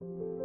you